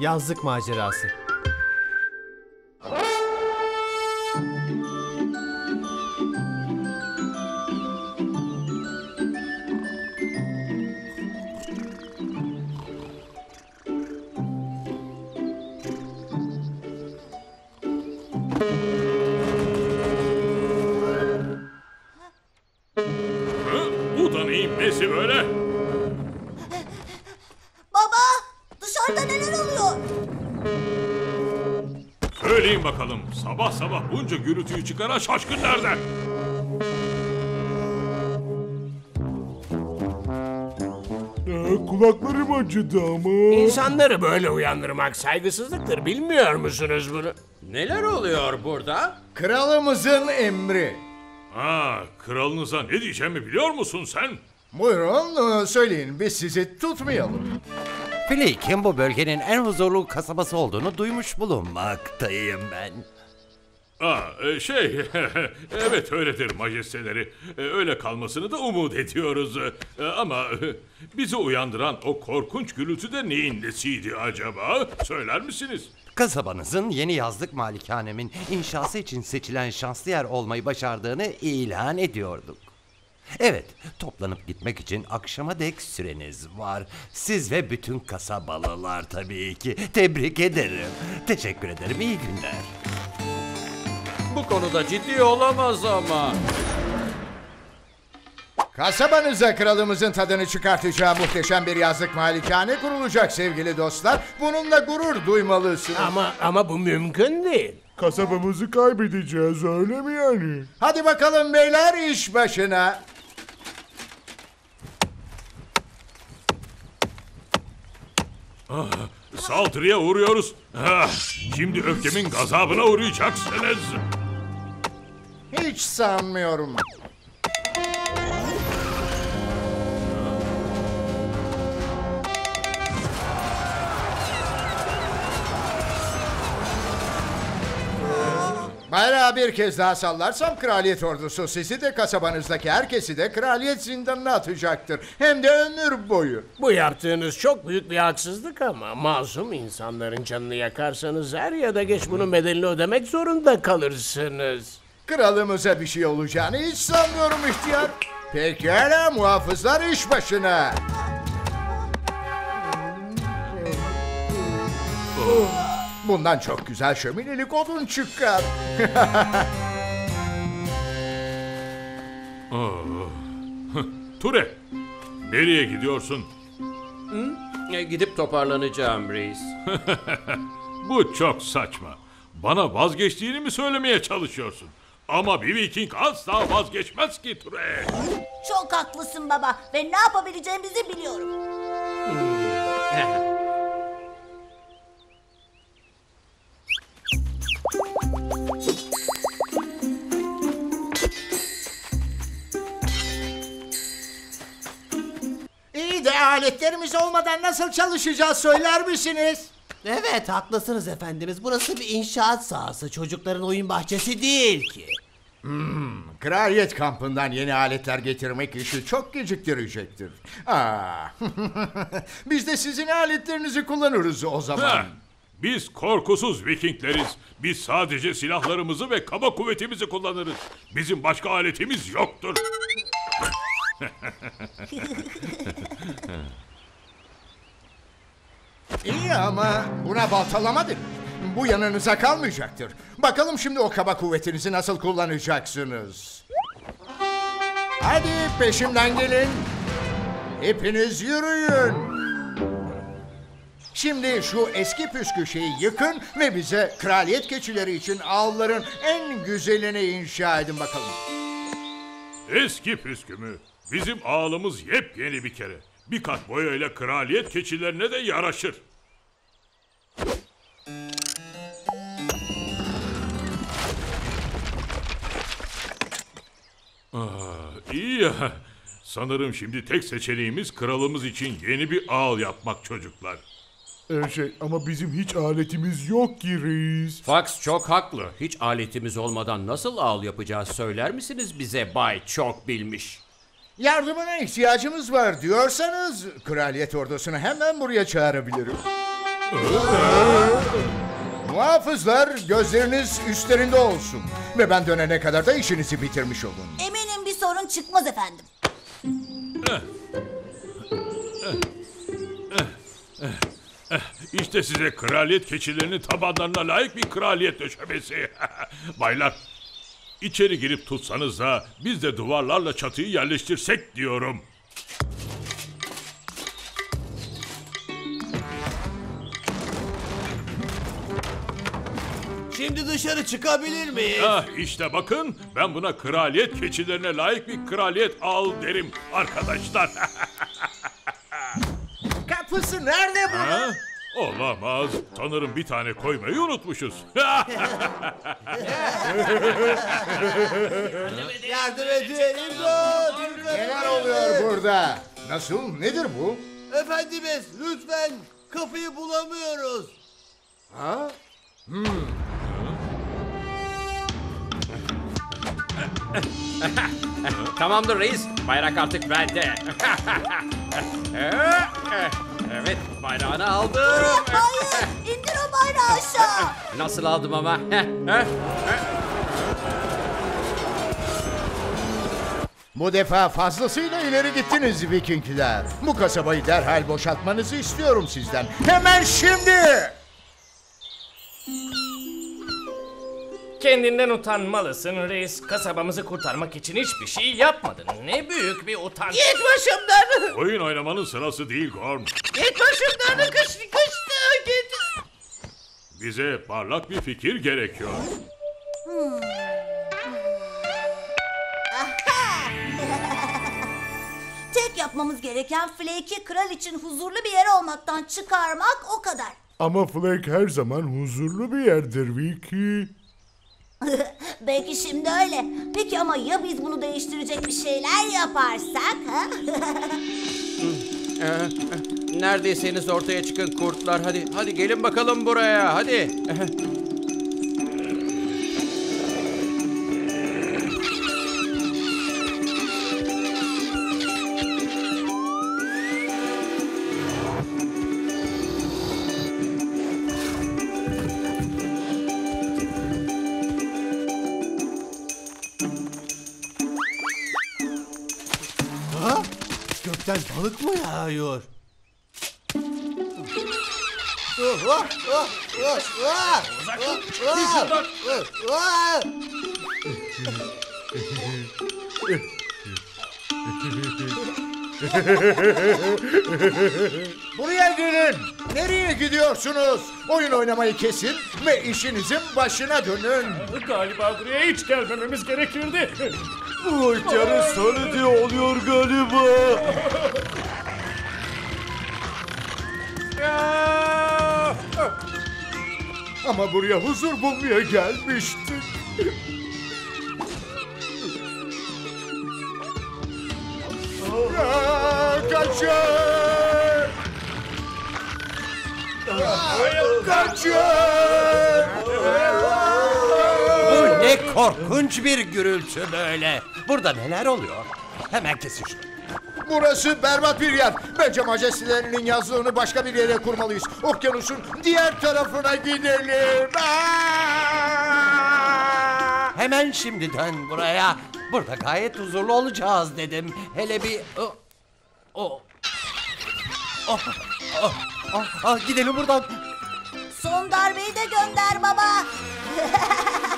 Yazlık macerası. Sabah sabah bunca gürültüyü çıkaran şaşkın nerede? Ee, kulaklarım acıdı ama. İnsanları böyle uyandırmak saygısızlıktır. Bilmiyor musunuz bunu? Neler oluyor burada? Kralımızın emri. Ha, kralınıza ne diyeceğimi biliyor musun sen? Buyurun e, söyleyin biz sizi tutmayalım. Fleek'in bu bölgenin en huzurlu kasabası olduğunu duymuş bulunmaktayım ben. Aa, e, şey, evet öyledir majesteleri. E, Öyle kalmasını da umut ediyoruz. E, Ama bizi uyandıran o korkunç gürültü de neyin nesiydi acaba? Söyler misiniz? Kasabanızın yeni yazlık malikanemin inşası için seçilen şanslı yer olmayı başardığını ilan ediyorduk. Evet, toplanıp gitmek için akşama dek süreniz var. Siz ve bütün kasabalılar tabii ki. Tebrik ederim. Teşekkür ederim. İyi günler. Bu konuda ciddi olamaz ama. Kasabanıza kralımızın tadını çıkartacağı muhteşem bir yazlık malikane kurulacak sevgili dostlar. Bununla gurur duymalısınız. Ama ama bu mümkün değil. Kasabamızı kaybedeceğiz öyle mi yani? Hadi bakalım beyler iş başına. Saldırıya uğruyoruz. Ah, Şimdi öfkemin gazabına uğrayacaksınız. Hiç sanmıyorum. Bayrağı bir kez daha sallarsam kraliyet ordusu sizi de kasabanızdaki herkesi de kraliyet zindanına atacaktır. Hem de ömür boyu. Bu yaptığınız çok büyük bir haksızlık ama masum insanların canını yakarsanız er ya da geç bunun bedelini ödemek zorunda kalırsınız. Kralımıza bir şey olacağını hiç sanmıyorum ihtiyar. Pekala muhafızlar iş başına. Bundan çok güzel şöminelik odun çıkar. Ture, nereye gidiyorsun? E, Gidip toparlanacağım reis. Bu çok saçma. Bana vazgeçtiğini mi söylemeye çalışıyorsun? Ama bir Viking asla vazgeçmez ki Ture. Çok haklısın baba ve ne yapabileceğimizi biliyorum. İyi de aletlerimiz olmadan nasıl çalışacağız söyler misiniz? Evet haklısınız efendimiz. Burası bir inşaat sahası. Çocukların oyun bahçesi değil ki. Kraliyet kampından yeni aletler getirmek işi çok geciktirecektir. Aa, biz de sizin aletlerinizi kullanırız o zaman. Biz korkusuz Vikingleriz. Biz sadece silahlarımızı ve kaba kuvvetimizi kullanırız. Bizim başka aletimiz yoktur. İyi ama buna baltalama denir. Bu yanınıza kalmayacaktır. Bakalım şimdi o kaba kuvvetinizi nasıl kullanacaksınız. Hadi peşimden gelin. Hepiniz yürüyün. Şimdi şu eski püskü şeyi yıkın ve bize kraliyet keçileri için ağların en güzelini inşa edin bakalım. Eski püskümü. Bizim ağlımız yepyeni bir kere. Bir kat boyayla kraliyet keçilerine de yaraşır. Aa, iyi ya. Sanırım şimdi tek seçeneğimiz kralımız için yeni bir ağ yapmak çocuklar. Ee, şey ama bizim hiç aletimiz yok ki reis. Fox çok haklı. Hiç aletimiz olmadan nasıl ağıl yapacağız söyler misiniz bize Bay Çok Bilmiş? Yardımına ihtiyacımız var diyorsanız kraliyet ordusunu hemen buraya çağırabilirim. Muhafızlar gözleriniz üstlerinde olsun. Ve ben dönene kadar da işinizi bitirmiş olun. Çıkmaz efendim. İşte size kraliyet keçilerinin tabanlarına layık bir kraliyet döşemesi. Baylar, içeri girip tutsanız da biz de duvarlarla çatıyı yerleştirsek diyorum. Şimdi dışarı çıkabilir miyiz? Ah işte bakın ben buna kraliyet keçilerine layık bir kraliyet al derim arkadaşlar. Kapısı nerede bu? Ha? Olamaz. Tanırım bir tane koymayı unutmuşuz. Yardım edin. İmdat. Neler oluyor burada? Nasıl? Nedir bu? Efendimiz lütfen kapıyı bulamıyoruz. Ha? Tamamdır reis. Bayrak artık bende. evet bayrağını aldım. Hayır indir o bayrağı aşağı. Nasıl aldım ama? Bu defa fazlasıyla ileri gittiniz Vikingler. Bu kasabayı derhal boşaltmanızı istiyorum sizden. Hemen şimdi! Kendinden utanmalısın reis. Kasabamızı kurtarmak için hiçbir şey yapmadın. Ne büyük bir utanç. Git başımdan. Oyun oynamanın sırası değil Gorm. Git başımdan. Kış, kıştı. Git. Bize parlak bir fikir gerekiyor. Tek yapmamız gereken Flake'i kral için huzurlu bir yer olmaktan çıkarmak o kadar. Ama Flake her zaman huzurlu bir yerdir Vicky. Belki şimdi öyle. Peki ama ya biz bunu değiştirecek bir şeyler yaparsak? Ha? Neredeyseniz ortaya çıkın kurtlar. Hadi hadi gelin bakalım buraya. Hadi. Gökten balık mı yağıyor? Ah, ah, ah, ah. Buraya gelin! Nereye gidiyorsunuz? Oyun oynamayı kesin ve işinizin başına dönün. Galiba buraya hiç gelmememiz gerekirdi. Bu ihtiyarın söylediği oluyor galiba. Ama buraya huzur bulmaya gelmiştik. Kaçın! Kaçın! Korkunç bir gürültü böyle. Burada neler oluyor? Hemen kesin şunu. Burası berbat bir yer. Bence majestelerinin yazlığını başka bir yere kurmalıyız. Okyanusun diğer tarafına gidelim. Aa! Hemen şimdi dön buraya. Burada gayet huzurlu olacağız dedim. Hele bir... O... O... Oh, oh, oh, oh, gidelim buradan. Son darbeyi de gönder baba.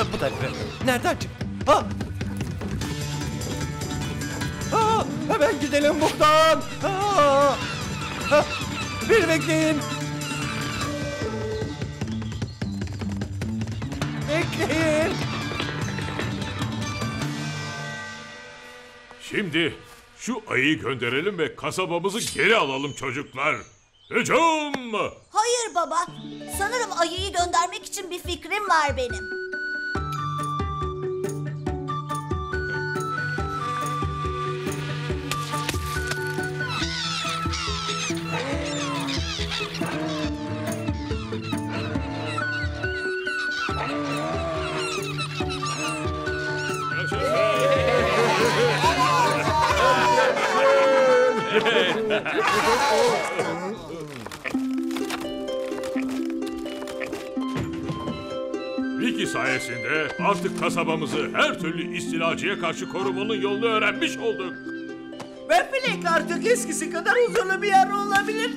E, Bu da ne? Nereden çıktı? Ha? Ha, hemen gidelim buradan. Ha, ha, beni bekleyin. Bekleyin. Şimdi şu ayıyı gönderelim ve kasabamızı geri alalım çocuklar. Hücum! Hayır baba. Sanırım ayıyı göndermek için bir fikrim var benim. Ricky sayesinde artık kasabamızı her türlü istilacıya karşı korumanın yolunu öğrenmiş olduk. Ve Flake artık eskisi kadar huzurlu bir yer olabilir.